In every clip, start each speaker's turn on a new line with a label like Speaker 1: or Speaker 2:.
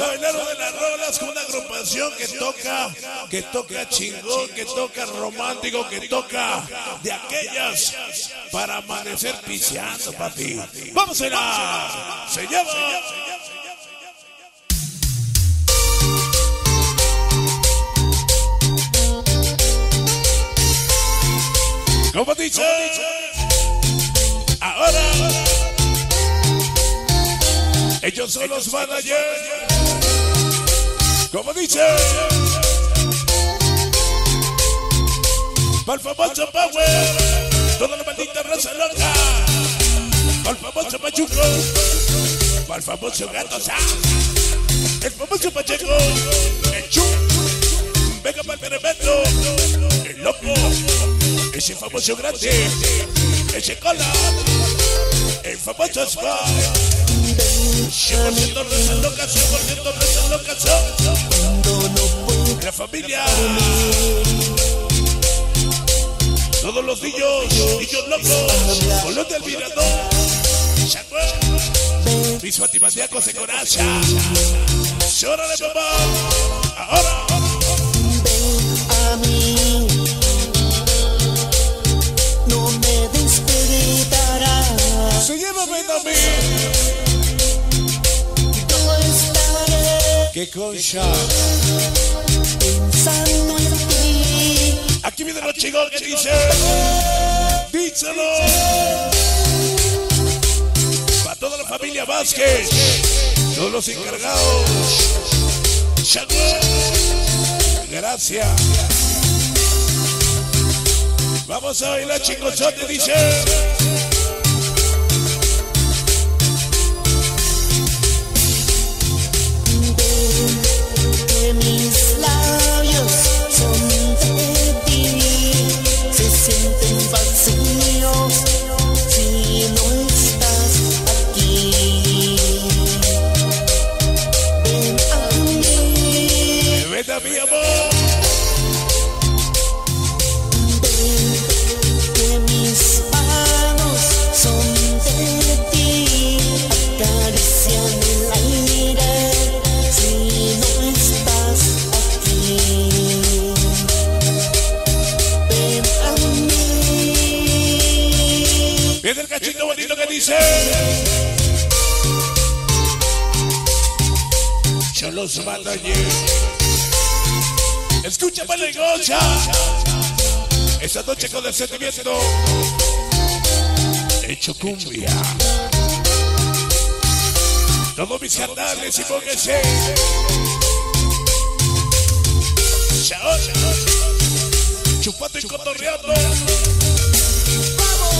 Speaker 1: A de las rolas con una agrupación que toca, que toca chingón, que toca romántico, que toca de aquellas para amanecer piseando, papi. Vamos a bailar. Se llama. ¿Cómo dice? Ahora. Ellos son los managers. Como dice. Para el famoso Power, toda la maldita raza loca. Para el famoso Pachuco, para el famoso Gato El famoso Pacheco, el Chu. Venga para el tremendo, el loco. Ese famoso grande, ese cola. El famoso Spy. 100% raza loca, 100% raza loca, 100% familia. Todos los niños, niños locos, colón del mirador. Chagüe. Mis fatimandíacos de coraza. Llórale, mamá. Ahora.
Speaker 2: a mí. No me despertarás.
Speaker 1: Se lleva ven a mí.
Speaker 2: Yo estaré
Speaker 1: Qué concha.
Speaker 2: Pensando en ti.
Speaker 1: Aquí viene los chicos que dice. Díselo. Para toda la familia Vázquez. Todos los encargados. Gracias. Vamos a bailar chingozote, dice. Dice. Yo los allí. Escucha, Malegocha. Esa noche con el sentimiento. Hecho cumbia. Todos mis canales y pónganse. Chao, chao. Chupando y cotorreando.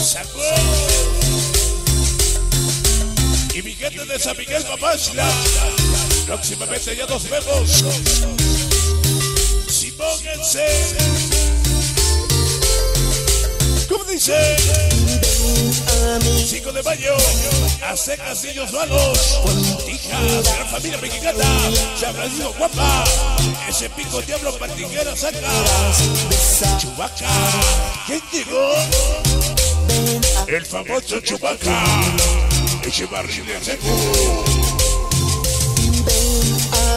Speaker 1: Sacó. Y mi gente de San Miguel Papachla. Próximamente ya nos vemos. Si pónganse. ¿Cómo dice?
Speaker 2: a mí,
Speaker 1: 5 de mayo, hace Castillos Malos, hijas, gran familia mexicana, San Francisco Guapa, ese pico diablo partiguera saca, Chubaca, ¿quién llegó?
Speaker 2: a
Speaker 1: El famoso Chubaca,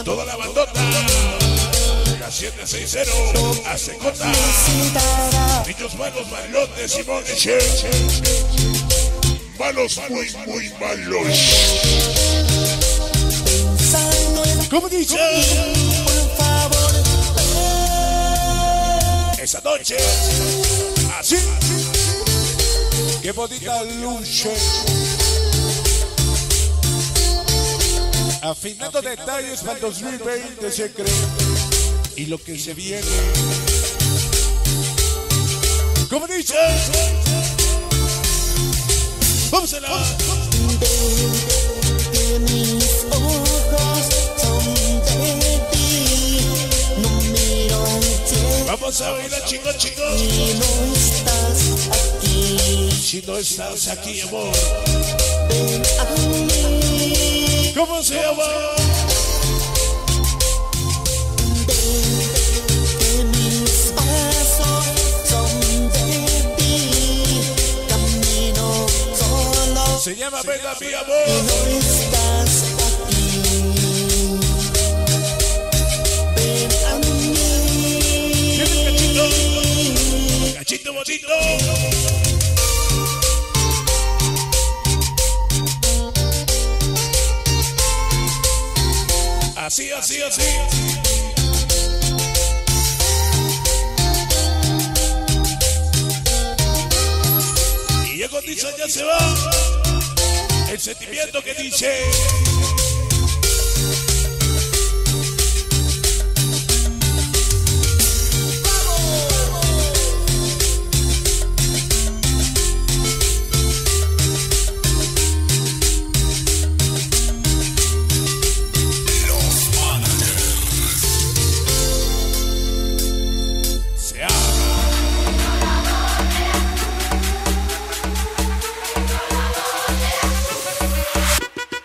Speaker 1: toda la bandota, la 760, a Secota,
Speaker 2: visitar.
Speaker 1: niños malos, malotes y moneche, malos, muy, muy malos. ¿Cómo dice? esa noche. Así. Qué bonita lucha. Afinando detalles para el 2020 se cree. Y lo que se viene. ¿Cómo dice? Vamos a la.
Speaker 2: mis ojos son de ti. Cielo
Speaker 1: Vamos a bailar, chicos, chicos.
Speaker 2: y no estás aquí.
Speaker 1: Si no estás aquí, amor.
Speaker 2: Ven a mí,
Speaker 1: ¿Cómo se llama? Se llama Venga, mi. Así, así, así. Y ya con dice ya se va. El sentimiento que dice.